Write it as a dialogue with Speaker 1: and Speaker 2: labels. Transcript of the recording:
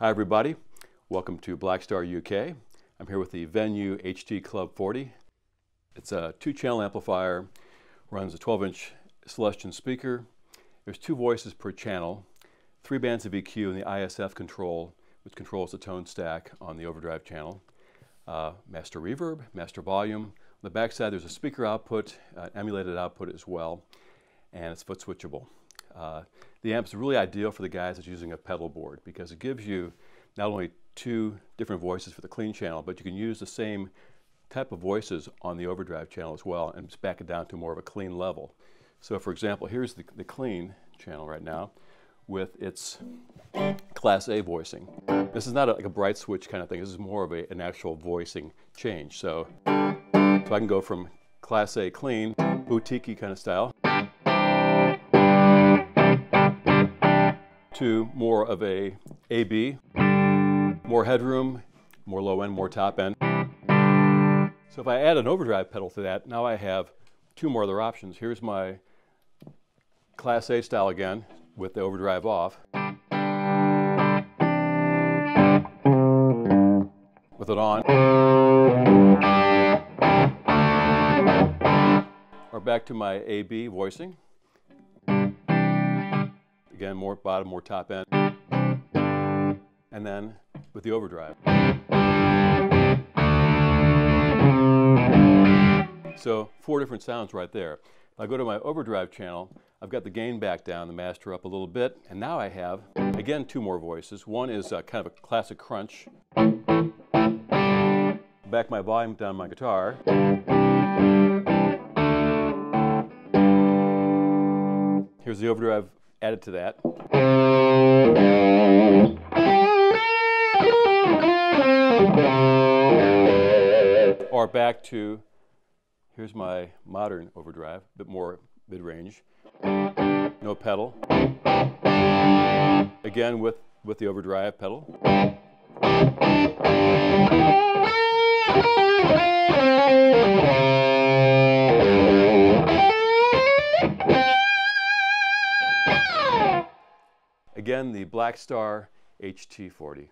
Speaker 1: Hi everybody, welcome to Blackstar UK. I'm here with the Venue HT Club 40. It's a two channel amplifier, runs a 12 inch Celestion speaker. There's two voices per channel, three bands of EQ and the ISF control, which controls the tone stack on the overdrive channel. Uh, master reverb, master volume. On the backside there's a speaker output, uh, emulated output as well, and it's foot switchable. Uh, the amp is really ideal for the guys that's using a pedal board because it gives you not only two different voices for the clean channel, but you can use the same type of voices on the overdrive channel as well and just back it down to more of a clean level. So for example, here's the, the clean channel right now with its class A voicing. This is not a, like a bright switch kind of thing. This is more of a, an actual voicing change. So, so I can go from class A clean, boutique kind of style, to more of a AB, more headroom, more low end, more top end. So if I add an overdrive pedal to that, now I have two more other options. Here's my Class A style again with the overdrive off. With it on. Or back to my AB voicing. Again, more bottom, more top end. And then with the overdrive. So four different sounds right there. If I go to my overdrive channel, I've got the gain back down, the master up a little bit, and now I have, again, two more voices. One is uh, kind of a classic crunch. Back my volume down my guitar. Here's the overdrive added to that. Or back to, here's my modern overdrive, a bit more mid-range. No pedal. Again with, with the overdrive pedal. Again, the Blackstar HT40.